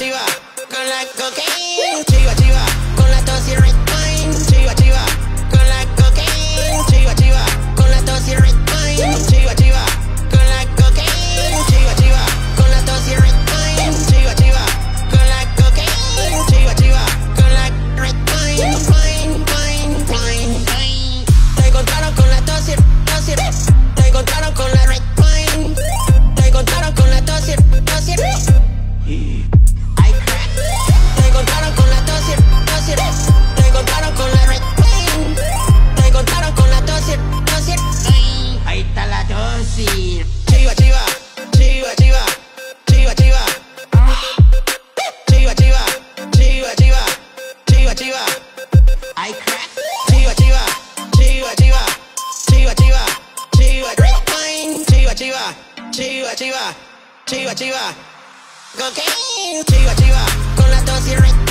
she rock. Like cocaine. chiva. Ay, crack. Chiva, chiva, chiva, chiva. Chiva, chiva, chiva, great plane. Chiva, chiva, chiva, chiva, chiva, chiva. Cocaine. Chiva, chiva, con la dosis rica.